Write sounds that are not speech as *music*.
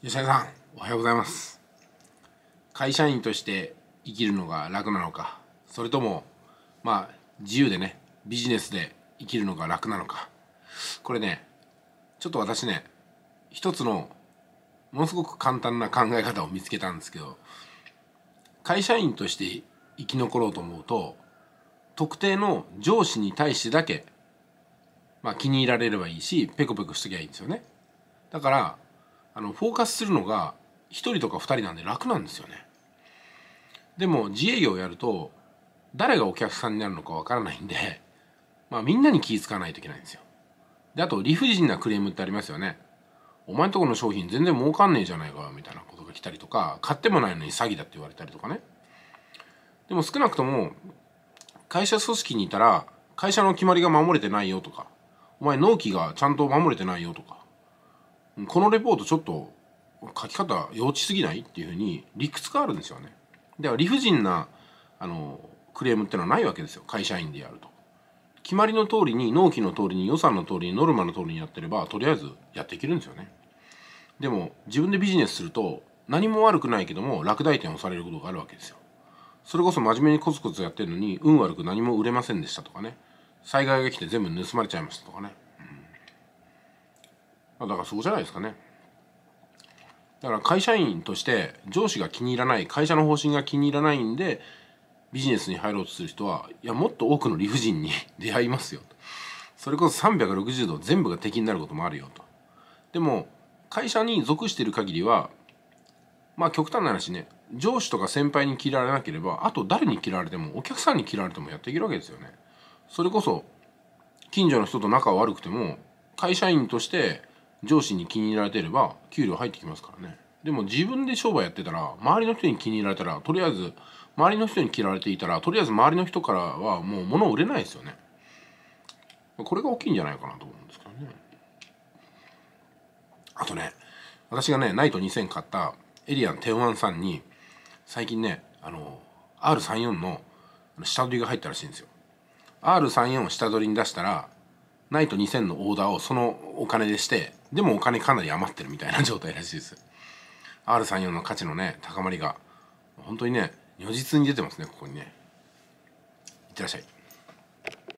吉田さんおはようございます。会社員として生きるのが楽なのかそれともまあ自由でねビジネスで生きるのが楽なのか。これねちょっと私ね一つのものすごく簡単な考え方を見つけたんですけど会社員として生き残ろうと思うと特定の上司に対してだけ、まあ、気に入られればいいしペコペコしときゃいいんですよね。だからあのフォーカスするのが1人とか2人なんで楽なんですよね。でも自営業をやると誰がお客さんになるのかわからないんでまあみんなに気遣わないといけないんですよ。であと理不尽なクレームってありますよね。お前んとこの商品全然儲かんねえじゃないかみたいなことが来たりとか買ってもないのに詐欺だって言われたりとかね。でも少なくとも会社組織にいたら会社の決まりが守れてないよとかお前納期がちゃんと守れてないよとかこのレポートちょっと書き方幼稚すぎないっていうふうに理屈があるんですよね。では理不尽なあのクレームってのはないわけですよ会社員でやると。決まりの通りに納期の通りに予算の通りにノルマの通りにやってればとりあえずやっていけるんですよね。でも自分でビジネスすると何も悪くないけども落第点をされることがあるわけですよ。それこそ真面目にコツコツやってるのに運悪く何も売れませんでしたとかね災害が来て全部盗まれちゃいましたとかねだからそうじゃないですかね。だから会社員として上司が気に入らない会社の方針が気に入らないんでビジネスに入ろうとする人はいやもっと多くの理不尽に *laughs* 出会いますよと。それこそ360度全部が敵になることもあるよと。でも会社に属している限りはまあ極端な話ね上司とか先輩に嫌われなければあと誰に嫌われてもお客さんに嫌われてもやっていけるわけですよね。それこそ近所の人と仲悪くても会社員として上司に気に入られてれば給料入ってきますからね。でも自分で商売やってたら周りの人に気に入られたらとりあえず周りの人に嫌われていたらとりあえず周りの人からはもう物を売れないですよね。これが大きいんじゃないかなと思うんですけどね。あとね私がねナイト2000買ったエリアンテオワンさんに最近ねあの R34 の下取りが入ったらしいんですよ。R34 を下取りに出したらナイト2000のオーダーをそのお金でしてでもお金かなり余ってるみたいな状態らしいです。R34 の価値のね高まりが本当にね如実に出てますねここにね。いってらっしゃい。